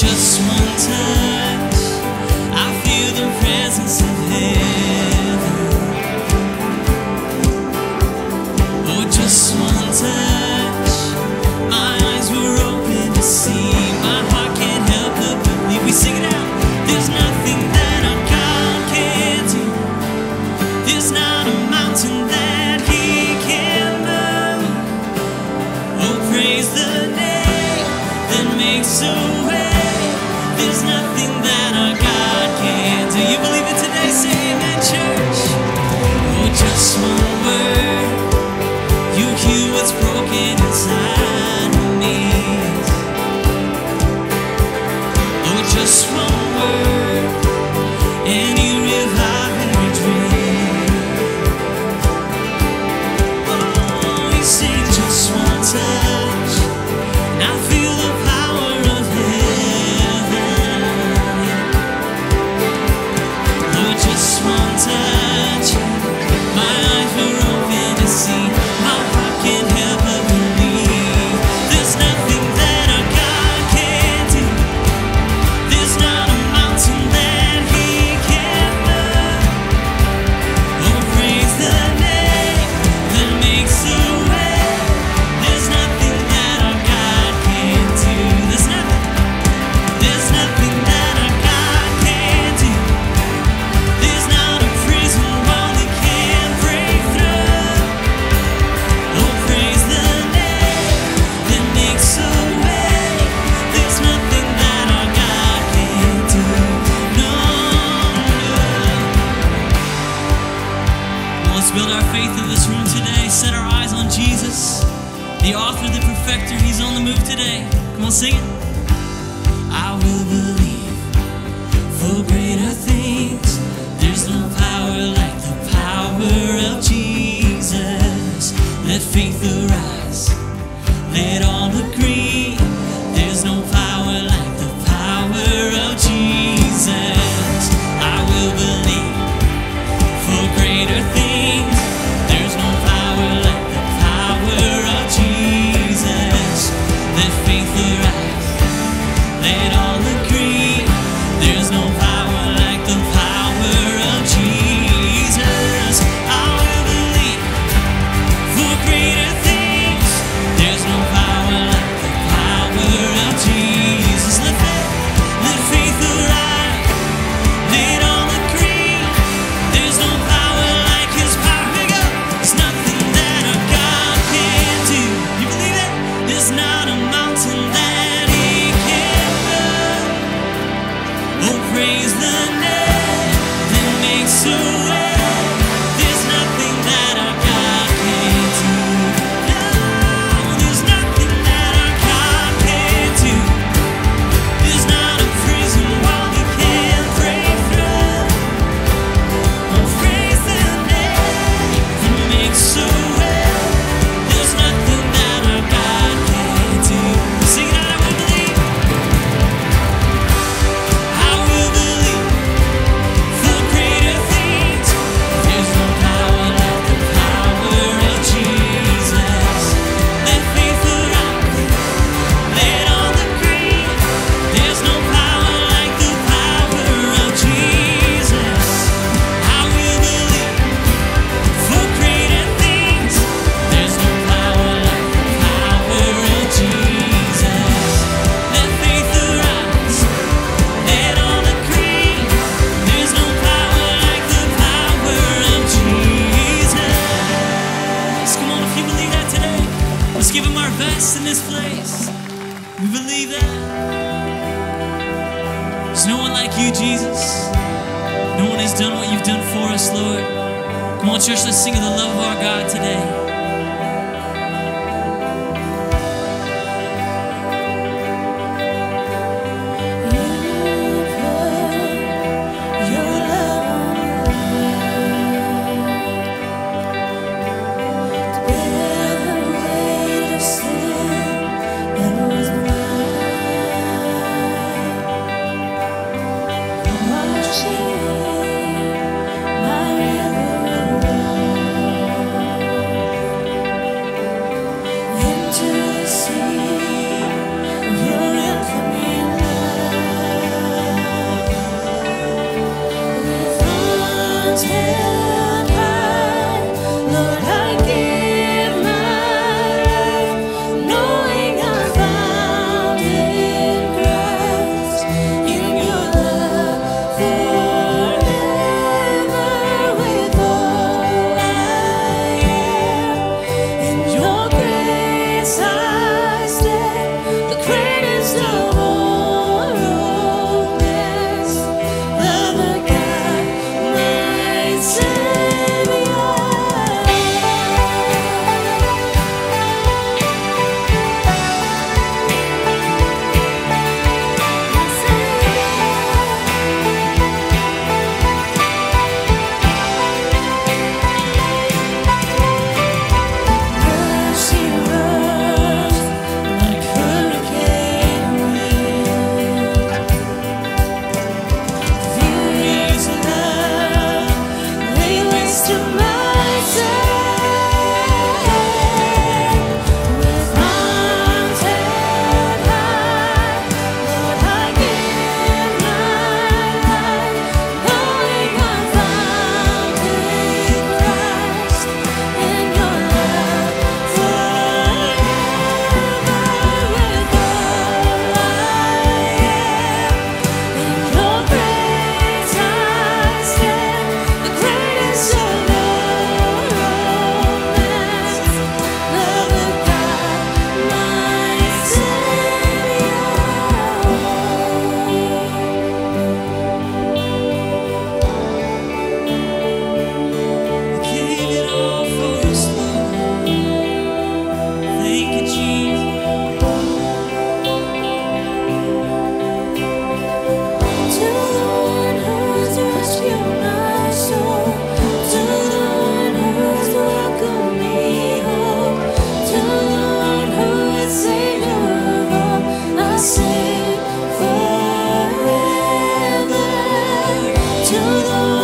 just one time. Come on, church, let's sing of the love of our God today. to know.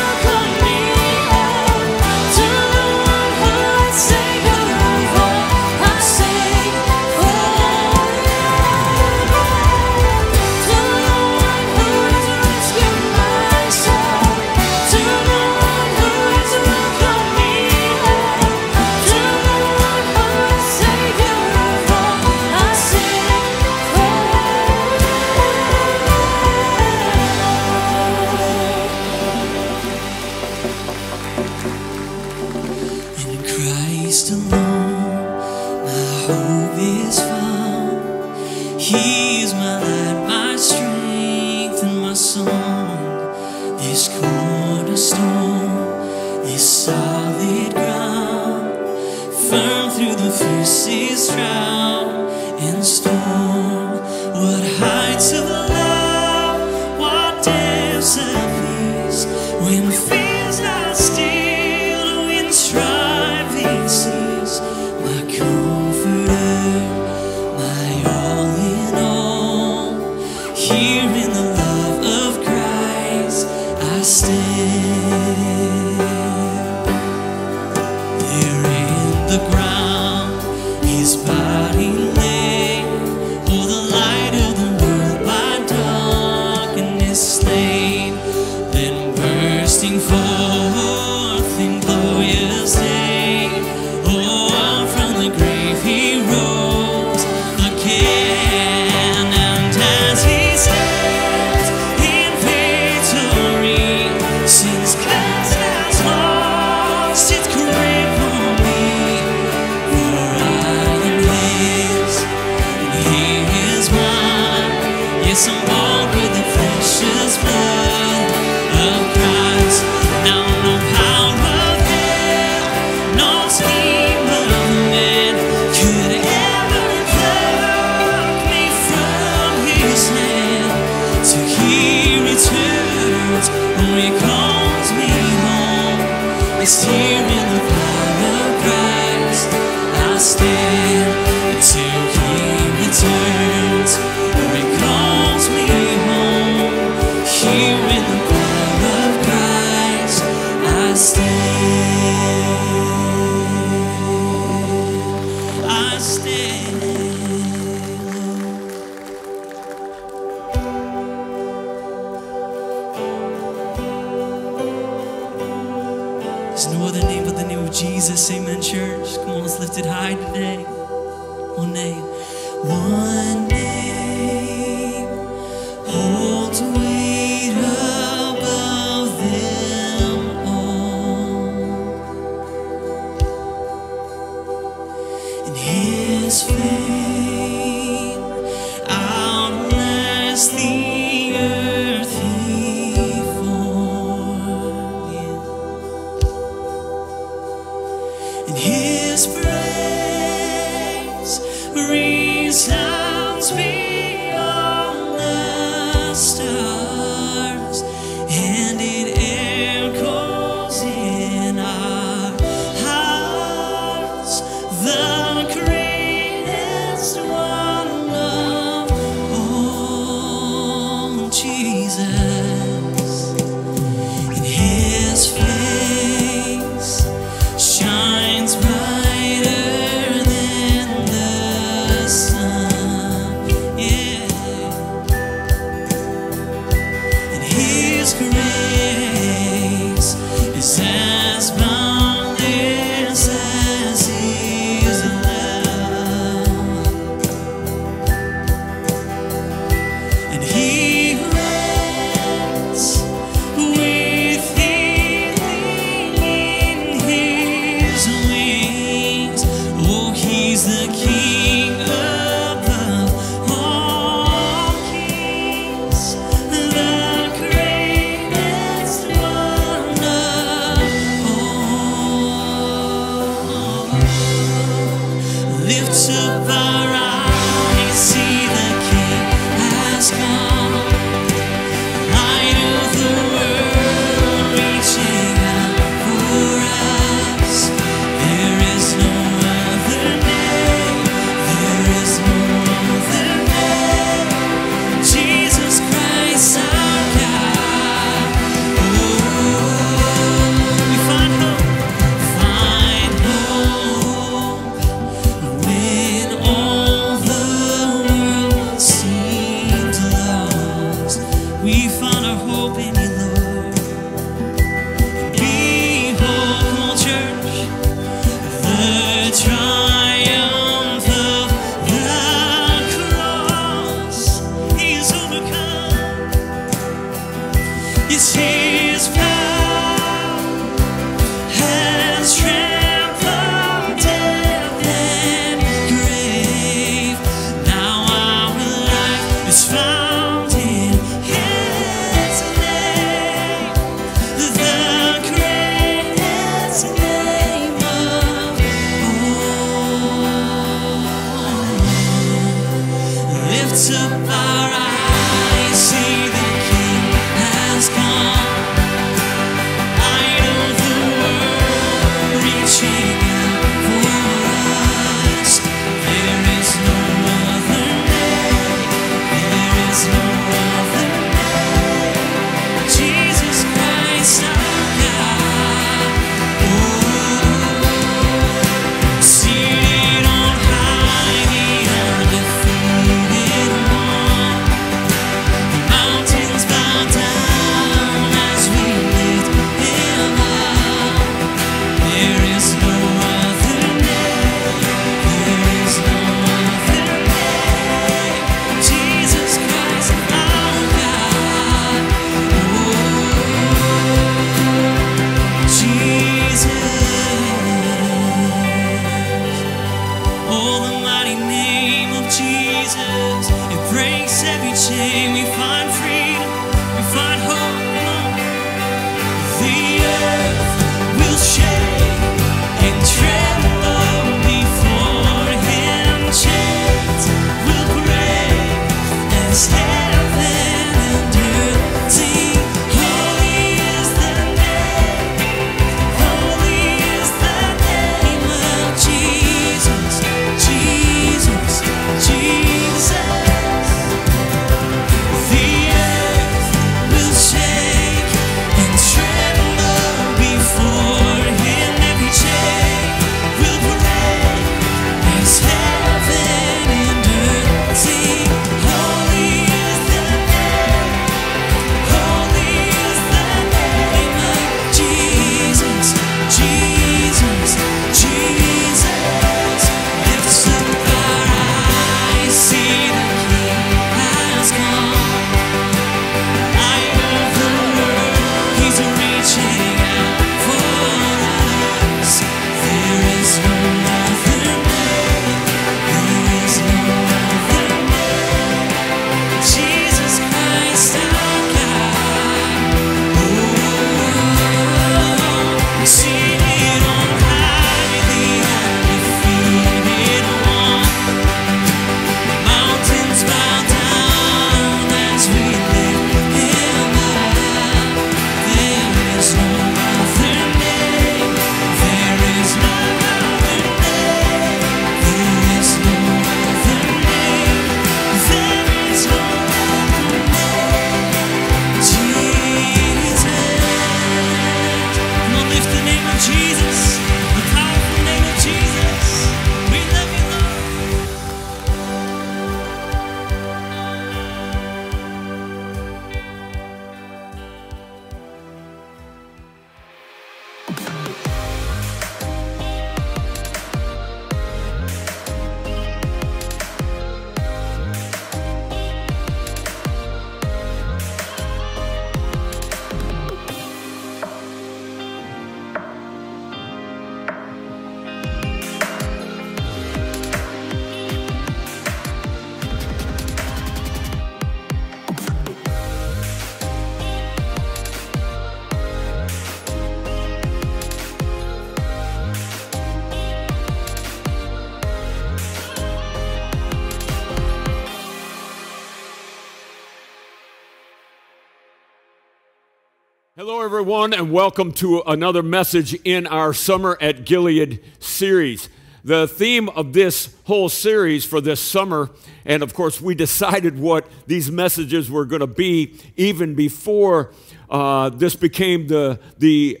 Everyone, and welcome to another message in our Summer at Gilead series. The theme of this whole series for this summer, and of course, we decided what these messages were going to be even before uh, this became the, the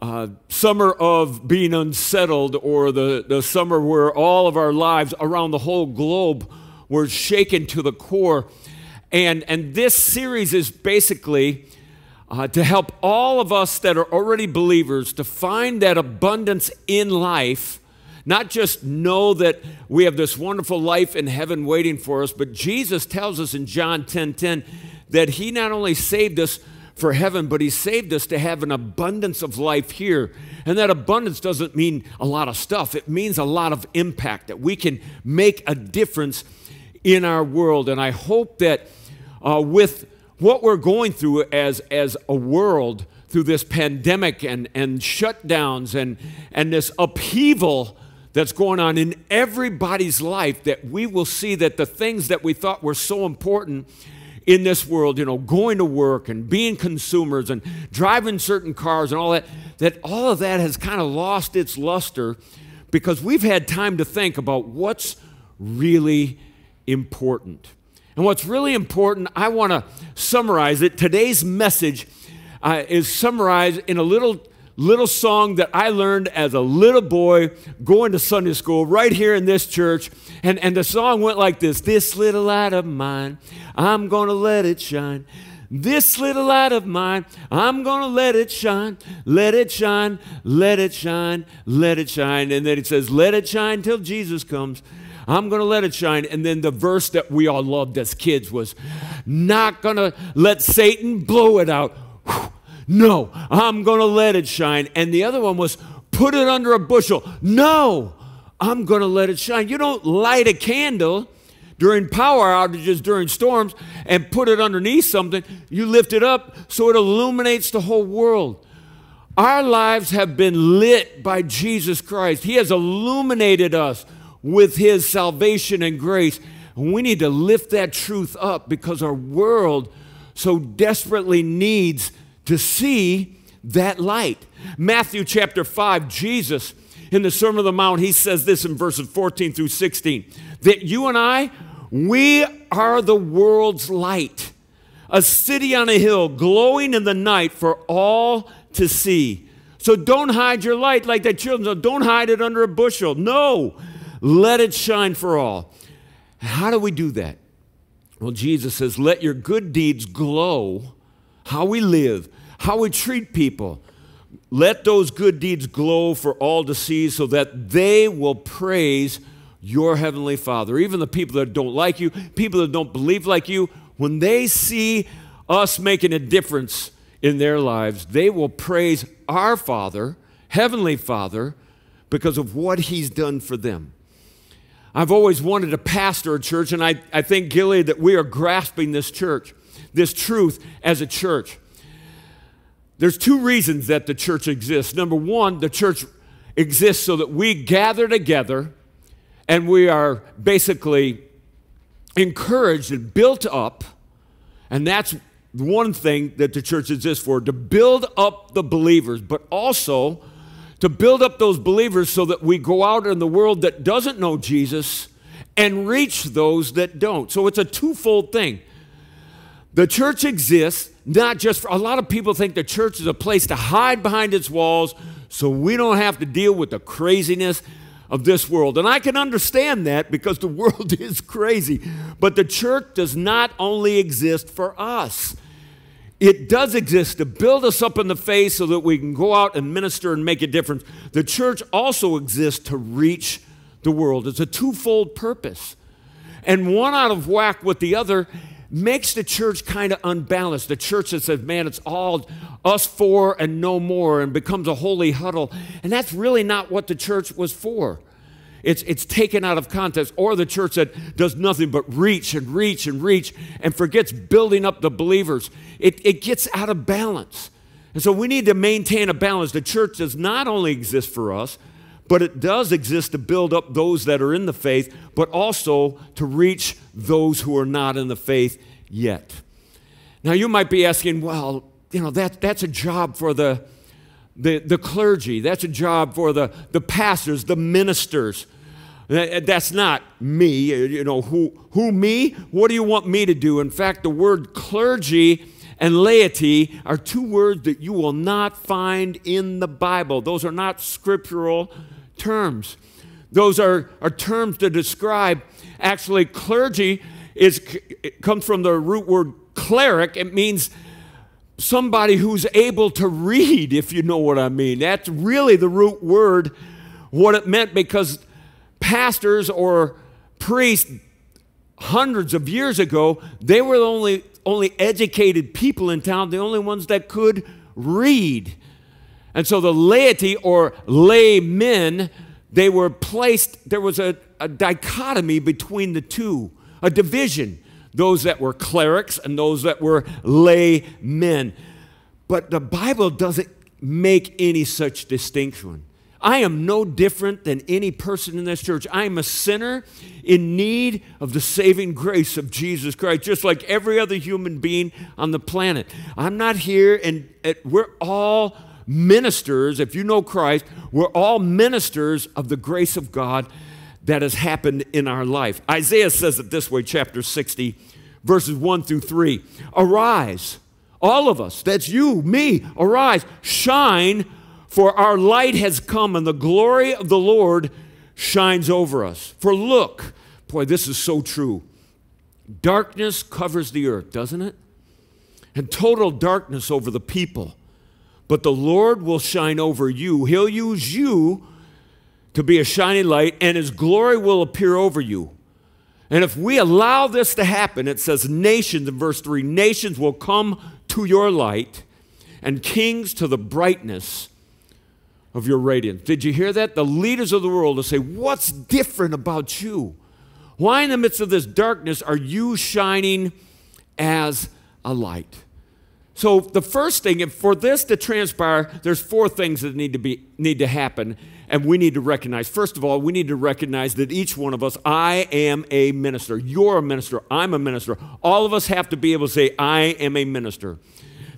uh, summer of being unsettled or the, the summer where all of our lives around the whole globe were shaken to the core. And, and this series is basically uh, to help all of us that are already believers to find that abundance in life, not just know that we have this wonderful life in heaven waiting for us, but Jesus tells us in John 10 10 that He not only saved us for heaven, but He saved us to have an abundance of life here. And that abundance doesn't mean a lot of stuff, it means a lot of impact, that we can make a difference in our world. And I hope that uh, with what we're going through as, as a world through this pandemic and, and shutdowns and, and this upheaval that's going on in everybody's life, that we will see that the things that we thought were so important in this world, you know, going to work and being consumers and driving certain cars and all that, that all of that has kind of lost its luster because we've had time to think about what's really important. And what's really important, I want to summarize it. Today's message uh, is summarized in a little little song that I learned as a little boy going to Sunday school right here in this church. And, and the song went like this This little light of mine, I'm going to let it shine. This little light of mine, I'm going to let it shine, let it shine, let it shine, let it shine. And then it says, Let it shine till Jesus comes. I'm going to let it shine. And then the verse that we all loved as kids was, not going to let Satan blow it out. No, I'm going to let it shine. And the other one was, put it under a bushel. No, I'm going to let it shine. You don't light a candle during power outages, during storms, and put it underneath something. You lift it up so it illuminates the whole world. Our lives have been lit by Jesus Christ. He has illuminated us with his salvation and grace. We need to lift that truth up because our world so desperately needs to see that light. Matthew chapter 5, Jesus in the Sermon on the Mount, he says this in verses 14 through 16 that you and I, we are the world's light, a city on a hill glowing in the night for all to see. So don't hide your light like the children. Don't hide it under a bushel. No, let it shine for all. How do we do that? Well, Jesus says, let your good deeds glow, how we live, how we treat people. Let those good deeds glow for all to see so that they will praise your heavenly Father. Even the people that don't like you, people that don't believe like you, when they see us making a difference in their lives, they will praise our Father, Heavenly Father, because of what He's done for them. I've always wanted to pastor a church, and I, I think, Gilead, that we are grasping this church, this truth as a church. There's two reasons that the church exists. Number one, the church exists so that we gather together and we are basically encouraged and built up. And that's one thing that the church exists for to build up the believers, but also to build up those believers so that we go out in the world that doesn't know Jesus and reach those that don't. So it's a twofold thing. The church exists not just for a lot of people think the church is a place to hide behind its walls so we don't have to deal with the craziness of this world. And I can understand that because the world is crazy. But the church does not only exist for us. It does exist to build us up in the faith so that we can go out and minister and make a difference. The church also exists to reach the world. It's a twofold purpose. And one out of whack with the other makes the church kind of unbalanced. The church that says, man, it's all us four and no more, and becomes a holy huddle. And that's really not what the church was for. It's, it's taken out of context. Or the church that does nothing but reach and reach and reach and forgets building up the believers. It, it gets out of balance. And so we need to maintain a balance. The church does not only exist for us, but it does exist to build up those that are in the faith, but also to reach those who are not in the faith yet. Now, you might be asking, well, you know, that, that's a job for the, the, the clergy. That's a job for the, the pastors, the ministers. That's not me. You know, who, who me? What do you want me to do? In fact, the word clergy and laity are two words that you will not find in the Bible. Those are not scriptural terms. Those are, are terms to describe actually clergy is comes from the root word cleric. It means somebody who's able to read, if you know what I mean. That's really the root word, what it meant, because pastors or priests hundreds of years ago, they were the only, only educated people in town, the only ones that could read. And so the laity or laymen, they were placed, there was a, a dichotomy between the two, a division those that were clerics and those that were laymen. But the Bible doesn't make any such distinction. I am no different than any person in this church. I am a sinner in need of the saving grace of Jesus Christ, just like every other human being on the planet. I'm not here, and we're all ministers. If you know Christ, we're all ministers of the grace of God that has happened in our life. Isaiah says it this way, chapter 60, verses 1 through 3. Arise, all of us, that's you, me, arise, shine for our light has come, and the glory of the Lord shines over us. For look, boy, this is so true. Darkness covers the earth, doesn't it? And total darkness over the people. But the Lord will shine over you. He'll use you to be a shining light, and His glory will appear over you. And if we allow this to happen, it says, nations in verse 3 nations will come to your light, and kings to the brightness of your radiance. Did you hear that? The leaders of the world will say, What's different about you? Why, in the midst of this darkness, are you shining as a light? So the first thing, if for this to transpire, there's four things that need to be need to happen, and we need to recognize. First of all, we need to recognize that each one of us, I am a minister. You're a minister. I'm a minister. All of us have to be able to say, I am a minister.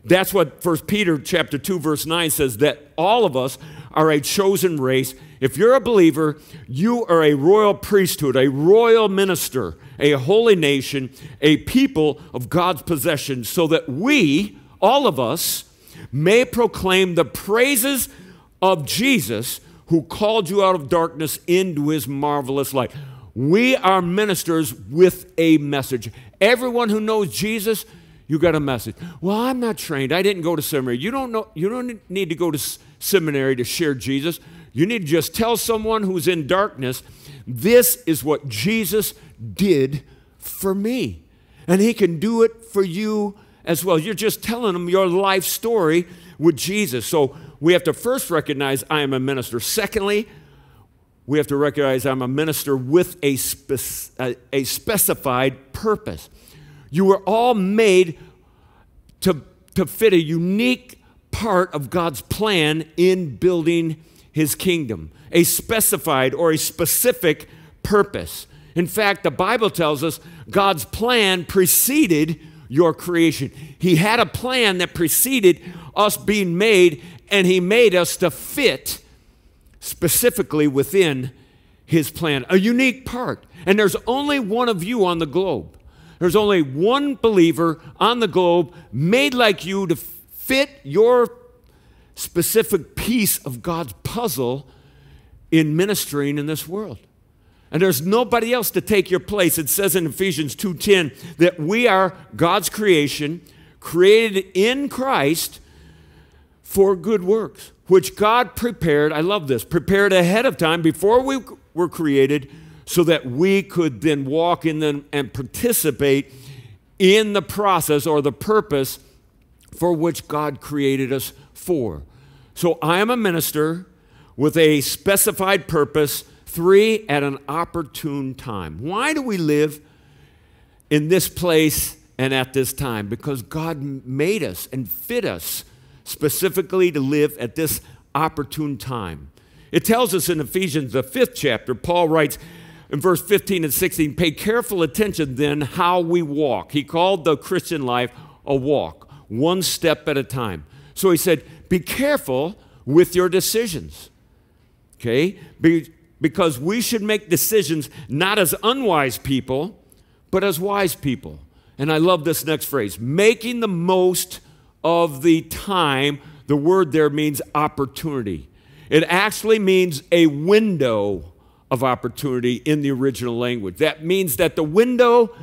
That's what 1 Peter chapter 2 verse 9 says that all of us are a chosen race. If you're a believer, you are a royal priesthood, a royal minister, a holy nation, a people of God's possession so that we, all of us, may proclaim the praises of Jesus who called you out of darkness into his marvelous light. We are ministers with a message. Everyone who knows Jesus you got a message. Well, I'm not trained. I didn't go to seminary. You don't know you don't need to go to seminary to share Jesus. You need to just tell someone who's in darkness, this is what Jesus did for me. And he can do it for you as well. You're just telling them your life story with Jesus. So we have to first recognize I am a minister. Secondly, we have to recognize I'm a minister with a, a, a specified purpose. You were all made to, to fit a unique part of God's plan in building his kingdom, a specified or a specific purpose. In fact, the Bible tells us God's plan preceded your creation. He had a plan that preceded us being made, and He made us to fit specifically within His plan, a unique part. And there's only one of you on the globe. There's only one believer on the globe made like you to fit your specific piece of God's puzzle in ministering in this world. And there's nobody else to take your place. It says in Ephesians 2:10 that we are God's creation, created in Christ for good works, which God prepared, I love this, prepared ahead of time before we were created so that we could then walk in them and participate in the process or the purpose for which God created us for. So I am a minister with a specified purpose, three, at an opportune time. Why do we live in this place and at this time? Because God made us and fit us specifically to live at this opportune time. It tells us in Ephesians, the fifth chapter, Paul writes, in verse 15 and 16, pay careful attention then how we walk. He called the Christian life a walk. one step at a time. So he said, Be careful with your decisions. Okay? Be, because we should make decisions not as unwise people, but as wise people. And I love this next phrase making the most of the time. The word there means opportunity. It actually means a window of opportunity in the original language. That means that the window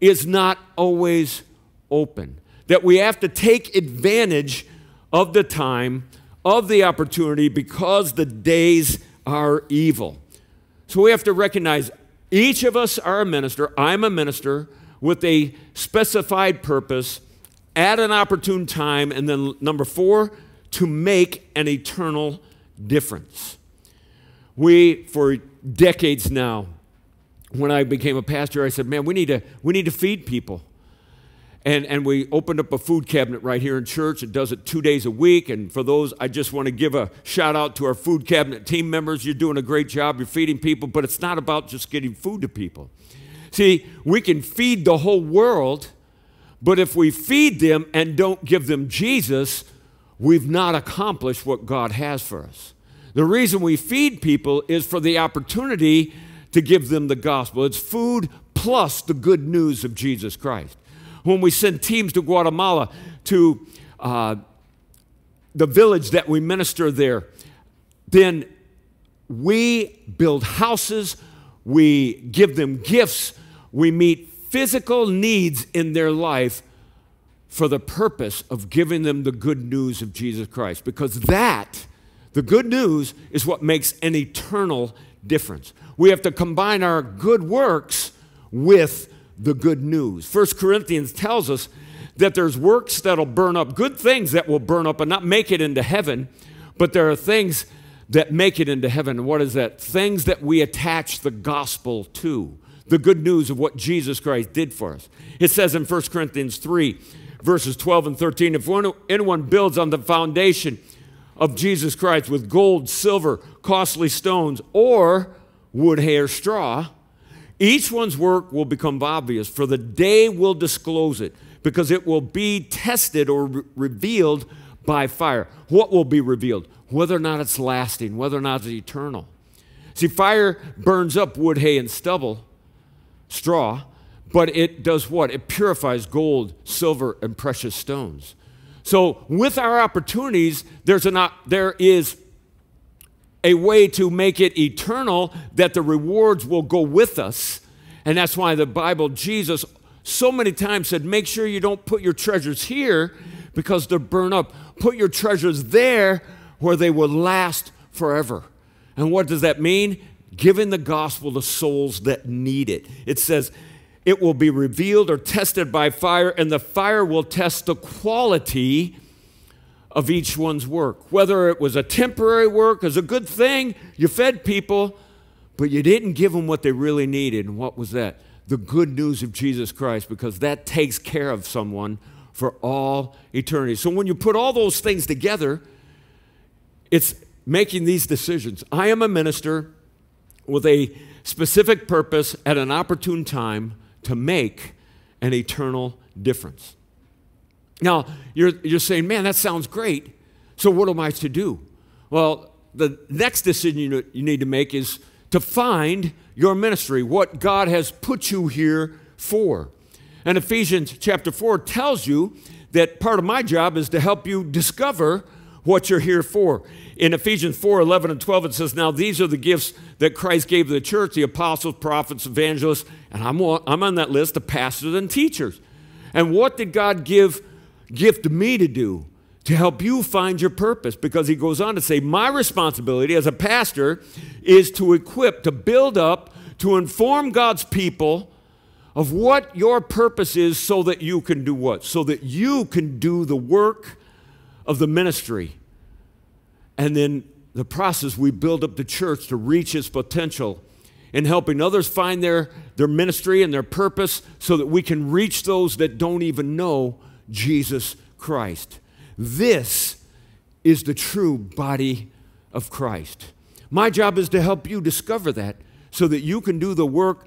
is not always open, that we have to take advantage of the time, of the opportunity, because the days are evil. So we have to recognize each of us are a minister. I'm a minister with a specified purpose at an opportune time. And then, number four, to make an eternal difference. We, for decades now, when I became a pastor, I said, man, we need to, we need to feed people. And, and we opened up a food cabinet right here in church. It does it two days a week. And for those, I just want to give a shout out to our food cabinet team members. You're doing a great job. You're feeding people, but it's not about just getting food to people. See, we can feed the whole world, but if we feed them and don't give them Jesus, we've not accomplished what God has for us. The reason we feed people is for the opportunity to give them the gospel. It's food plus the good news of Jesus Christ. When we send teams to Guatemala to uh, the village that we minister there, then we build houses, we give them gifts, we meet physical needs in their life for the purpose of giving them the good news of Jesus Christ. Because that the good news is what makes an eternal difference. We have to combine our good works with the good news. First Corinthians tells us that there's works that'll burn up, good things that will burn up and not make it into heaven, but there are things that make it into heaven. And what is that? Things that we attach the gospel to, the good news of what Jesus Christ did for us. It says in 1 Corinthians 3, verses 12 and 13 if anyone builds on the foundation, of Jesus Christ with gold, silver, costly stones, or wood, hay, or straw, each one's work will become obvious, for the day will disclose it, because it will be tested or re- revealed by fire. What will be revealed? Whether or not it's lasting, whether or not it's eternal. See, fire burns up wood, hay, and stubble, straw, but it does what? It purifies gold, silver, and precious stones. So, with our opportunities, there's an, there is a way to make it eternal that the rewards will go with us. And that's why the Bible, Jesus, so many times said, make sure you don't put your treasures here because they'll burn up. Put your treasures there where they will last forever. And what does that mean? Giving the gospel to souls that need it. It says, it will be revealed or tested by fire, and the fire will test the quality of each one's work. Whether it was a temporary work, is a good thing, you fed people, but you didn't give them what they really needed. And what was that? The good news of Jesus Christ, because that takes care of someone for all eternity. So when you put all those things together, it's making these decisions. I am a minister with a specific purpose at an opportune time to make an eternal difference. Now, you're, you're saying, man, that sounds great. So, what am I to do? Well, the next decision you, you need to make is to find your ministry, what God has put you here for. And Ephesians chapter 4 tells you that part of my job is to help you discover what you're here for. In Ephesians 4 11 and 12, it says, Now these are the gifts that Christ gave the church the apostles, prophets, evangelists, and I'm, I'm on that list of pastors and teachers. And what did God give gift me to do? To help you find your purpose. Because he goes on to say, My responsibility as a pastor is to equip, to build up, to inform God's people of what your purpose is so that you can do what? So that you can do the work of the ministry. And then the process, we build up the church to reach its potential in helping others find their, their ministry and their purpose so that we can reach those that don't even know Jesus Christ. This is the true body of Christ. My job is to help you discover that so that you can do the work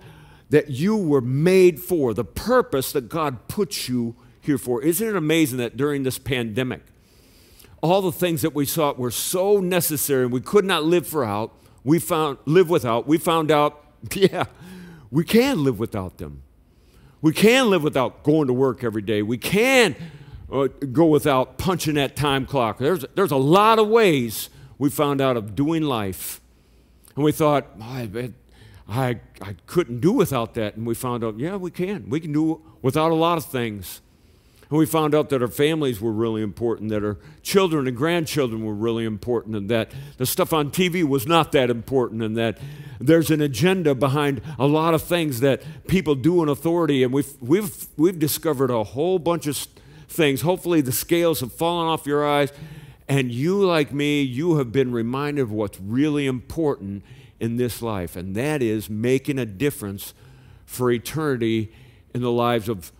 that you were made for, the purpose that God put you here for. Isn't it amazing that during this pandemic, all the things that we thought were so necessary and we could not live for out, we found live without, we found out, yeah, we can live without them. We can live without going to work every day. We can uh, go without punching that time clock. There's, there's a lot of ways we found out of doing life. And we thought, I, I, I couldn't do without that. And we found out, yeah, we can. We can do without a lot of things. And we found out that our families were really important, that our children and grandchildren were really important, and that the stuff on TV was not that important, and that there's an agenda behind a lot of things that people do in authority. And we've, we've, we've discovered a whole bunch of things. Hopefully, the scales have fallen off your eyes, and you, like me, you have been reminded of what's really important in this life, and that is making a difference for eternity in the lives of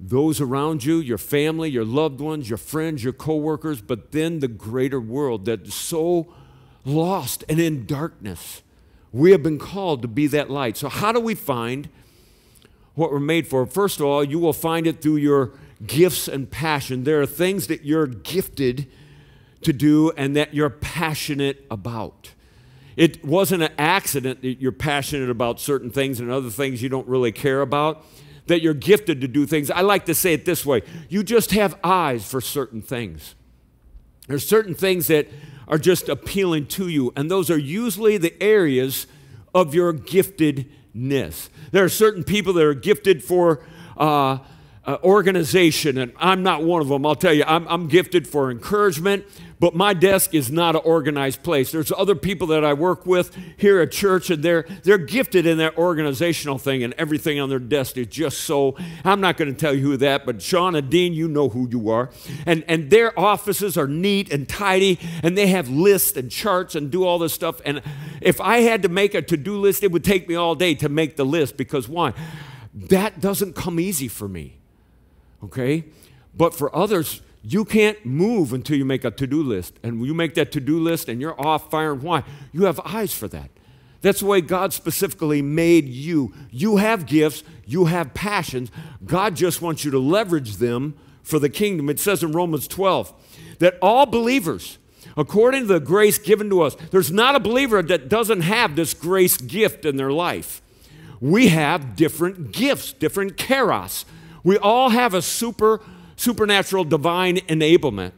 those around you, your family, your loved ones, your friends, your coworkers, but then the greater world that's so lost and in darkness. We have been called to be that light. So, how do we find what we're made for? First of all, you will find it through your gifts and passion. There are things that you're gifted to do and that you're passionate about. It wasn't an accident that you're passionate about certain things and other things you don't really care about that you're gifted to do things. I like to say it this way you just have eyes for certain things. There's certain things that are just appealing to you, and those are usually the areas of your giftedness. There are certain people that are gifted for. Uh, uh, organization, and I'm not one of them. I'll tell you, I'm, I'm gifted for encouragement, but my desk is not an organized place. There's other people that I work with here at church, and they're, they're gifted in that organizational thing, and everything on their desk is just so. I'm not going to tell you who that, but Sean and Dean, you know who you are. And, and their offices are neat and tidy, and they have lists and charts and do all this stuff. And if I had to make a to do list, it would take me all day to make the list because why? That doesn't come easy for me okay? But for others, you can't move until you make a to do list. And you make that to do list and you're off firing. Why? You have eyes for that. That's the way God specifically made you. You have gifts, you have passions. God just wants you to leverage them for the kingdom. It says in Romans 12 that all believers, according to the grace given to us, there's not a believer that doesn't have this grace gift in their life. We have different gifts, different charis, we all have a super, supernatural divine enablement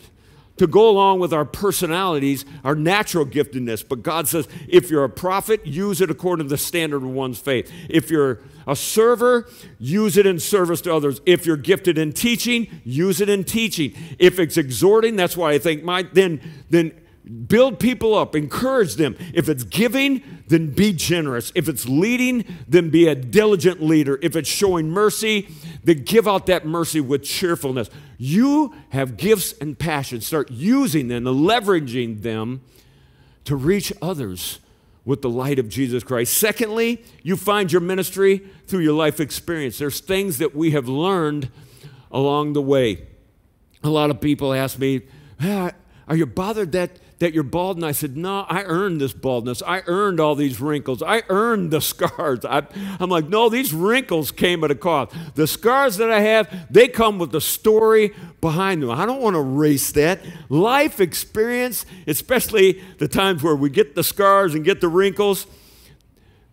to go along with our personalities, our natural giftedness. But God says, if you're a prophet, use it according to the standard of one's faith. If you're a server, use it in service to others. If you're gifted in teaching, use it in teaching. If it's exhorting, that's why I think my then then build people up, encourage them. If it's giving, then be generous. If it's leading, then be a diligent leader. If it's showing mercy, then give out that mercy with cheerfulness. You have gifts and passions. Start using them and leveraging them to reach others with the light of Jesus Christ. Secondly, you find your ministry through your life experience. There's things that we have learned along the way. A lot of people ask me, ah, Are you bothered that that you're bald? And I said, No, I earned this baldness. I earned all these wrinkles. I earned the scars. I, am like, No, these wrinkles came at a cost. The scars that I have, they come with the story behind them. I don't want to erase that. Life experience, especially the times where we get the scars and get the wrinkles,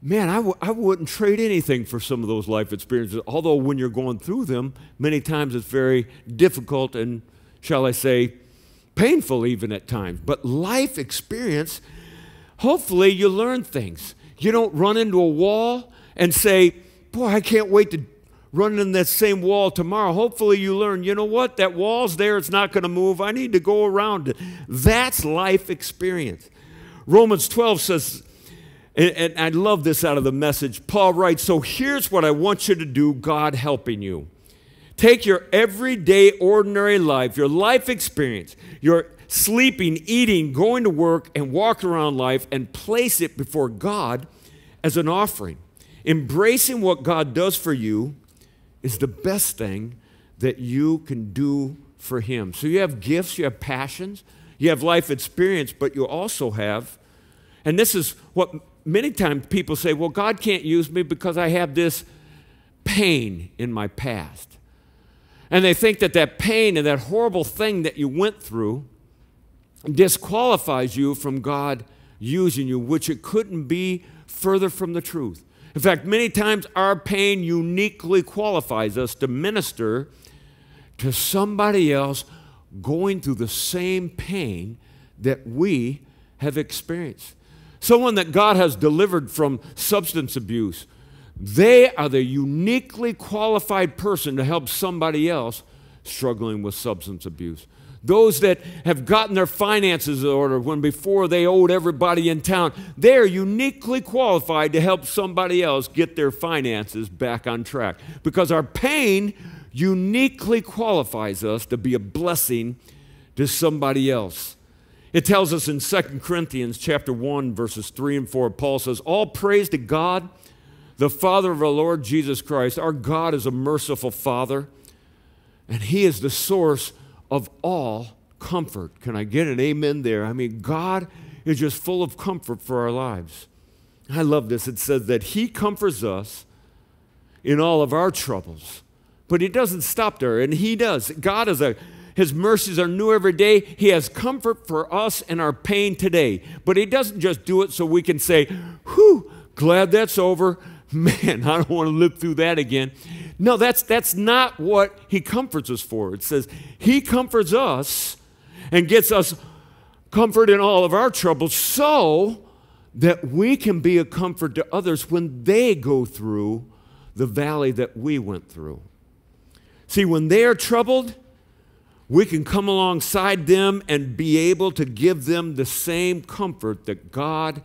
man, I w- I wouldn't trade anything for some of those life experiences. Although when you're going through them, many times it's very difficult and, shall I say, painful even at times. But life experience, hopefully you learn things. You don't run into a wall and say, Boy, I can't wait to run in that same wall tomorrow. Hopefully you learn, you know what? That wall's there, it's not going to move. I need to go around it. That's life experience. Romans 12 says, and, I love this out of the message. Paul writes, So here's what I want you to do, God helping you. Take your everyday, ordinary life, your life experience, your sleeping, eating, going to work, and walking around life, and place it before God as an offering. Embracing what God does for you is the best thing that you can do for Him. So you have gifts, you have passions, you have life experience, but you also have, and this is what many times people say, well, God can't use me because I have this pain in my past. And they think that that pain and that horrible thing that you went through disqualifies you from God using you, which it couldn't be further from the truth. In fact, many times our pain uniquely qualifies us to minister to somebody else going through the same pain that we have experienced. Someone that God has delivered from substance abuse. They are the uniquely qualified person to help somebody else struggling with substance abuse. Those that have gotten their finances in order when before they owed everybody in town, they're uniquely qualified to help somebody else get their finances back on track. Because our pain uniquely qualifies us to be a blessing to somebody else. It tells us in 2 Corinthians chapter 1 verses 3 and 4 Paul says all praise to God the Father of our Lord Jesus Christ. Our God is a merciful Father and he is the source of all comfort. Can I get an amen there? I mean God is just full of comfort for our lives. I love this. It says that he comforts us in all of our troubles but he doesn't stop there, and he does. God is a his mercies are new every day. He has comfort for us in our pain today. But He doesn't just do it so we can say, Whew, glad that's over. Man, I don't want to live through that again. No, that's, that's not what He comforts us for. It says He comforts us and gets us comfort in all of our troubles so that we can be a comfort to others when they go through the valley that we went through. See, when they are troubled, we can come alongside them and be able to give them the same comfort that God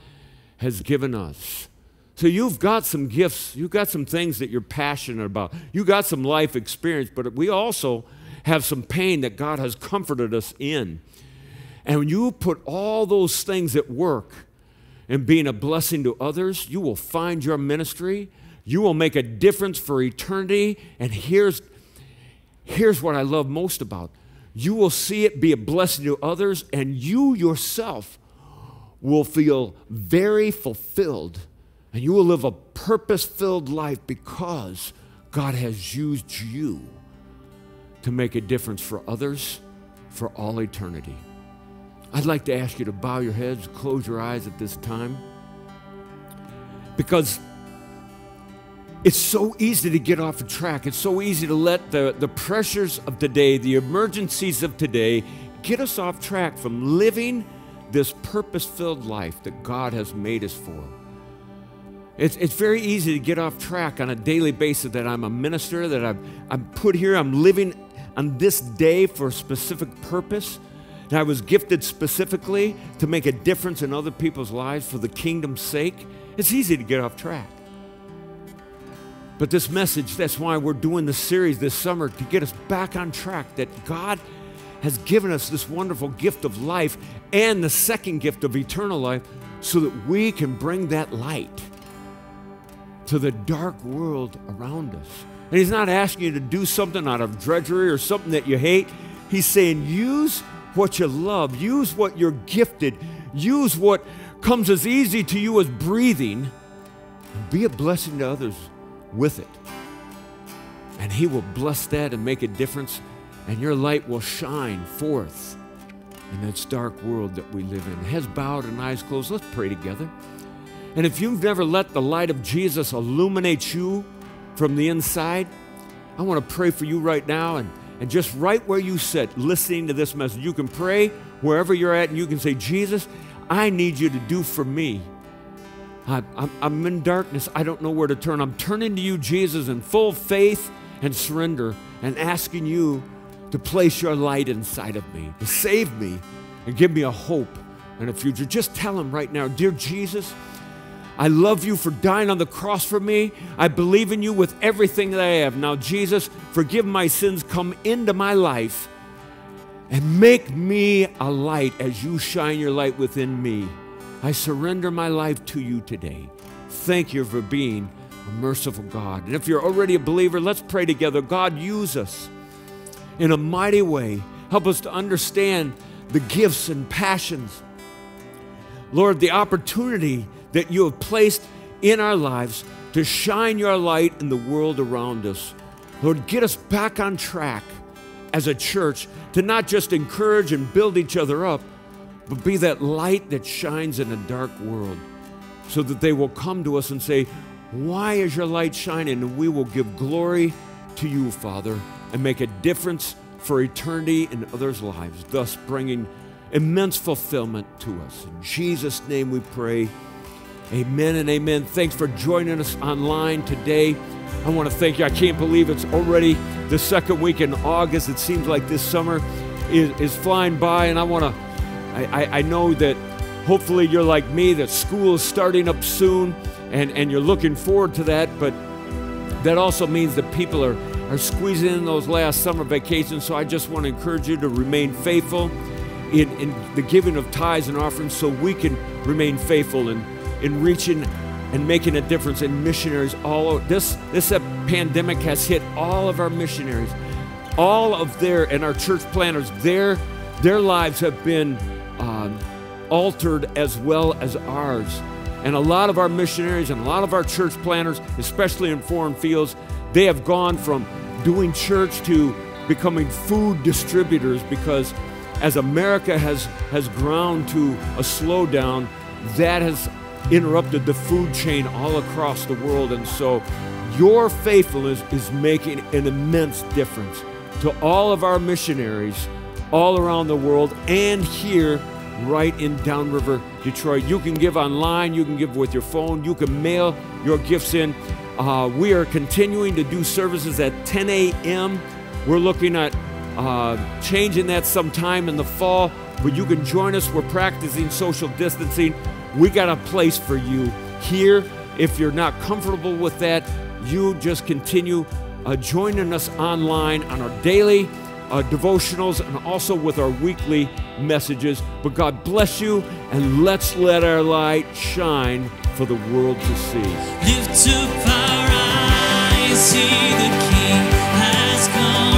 has given us. So you've got some gifts, you've got some things that you're passionate about, you've got some life experience, but we also have some pain that God has comforted us in. And when you put all those things at work and being a blessing to others, you will find your ministry. You will make a difference for eternity. And here's Here's what I love most about you will see it be a blessing to others, and you yourself will feel very fulfilled, and you will live a purpose filled life because God has used you to make a difference for others for all eternity. I'd like to ask you to bow your heads, close your eyes at this time, because it's so easy to get off the track. It's so easy to let the, the pressures of today, the emergencies of today, get us off track from living this purpose filled life that God has made us for. It's, it's very easy to get off track on a daily basis that I'm a minister, that I'm, I'm put here, I'm living on this day for a specific purpose. And I was gifted specifically to make a difference in other people's lives for the kingdom's sake. It's easy to get off track. But this message, that's why we're doing this series this summer to get us back on track that God has given us this wonderful gift of life and the second gift of eternal life so that we can bring that light to the dark world around us. And He's not asking you to do something out of drudgery or something that you hate. He's saying, use what you love, use what you're gifted, use what comes as easy to you as breathing, and be a blessing to others with it. And He will bless that and make a difference, and your light will shine forth in this dark world that we live in. Heads bowed and eyes closed. Let's pray together. And if you've never let the light of Jesus illuminate you from the inside, I want to pray for you right now. And, and just right where you sit, listening to this message, you can pray wherever you're at and you can say, Jesus, I need you to do for me I'm, I'm in darkness. I don't know where to turn. I'm turning to you, Jesus, in full faith and surrender and asking you to place your light inside of me, to save me and give me a hope and a future. Just tell him right now, Dear Jesus, I love you for dying on the cross for me. I believe in you with everything that I have. Now, Jesus, forgive my sins. Come into my life and make me a light as you shine your light within me. I surrender my life to you today. Thank you for being a merciful God. And if you're already a believer, let's pray together. God, use us in a mighty way. Help us to understand the gifts and passions. Lord, the opportunity that you have placed in our lives to shine your light in the world around us. Lord, get us back on track as a church to not just encourage and build each other up, but be that light that shines in a dark world so that they will come to us and say, Why is your light shining? And we will give glory to you, Father, and make a difference for eternity in others' lives, thus bringing immense fulfillment to us. In Jesus' name we pray. Amen and amen. Thanks for joining us online today. I want to thank you. I can't believe it's already the second week in August. It seems like this summer is, is flying by, and I want to, I, I, know that hopefully you're like me, that school is starting up soon, and, and you're looking forward to that, but that also means that people are, are squeezing in those last summer vacations. So I just want to encourage you to remain faithful in, in the giving of tithes and offerings so we can remain faithful in, in reaching and making a difference in missionaries all over. This, this pandemic has hit all of our missionaries, all of their, and our church planners, their, their lives have been uh, altered as well as ours. And a lot of our missionaries and a lot of our church planners, especially in foreign fields, they have gone from doing church to becoming food distributors because as America has, has ground to a slowdown, that has interrupted the food chain all across the world. And so your faithfulness is making an immense difference to all of our missionaries all around the world and here right in Downriver, Detroit. You can give online, you can give with your phone, you can mail your gifts in. Uh, we are continuing to do services at 10 a.m. We're looking at uh, changing that sometime in the fall, but you can join us. We're practicing social distancing. We got a place for you here. If you're not comfortable with that, you just continue uh, joining us online on our daily uh, devotionals and also with our weekly messages. But God bless you, and let's let our light shine for the world to see. Lift up our eyes, see the King has come.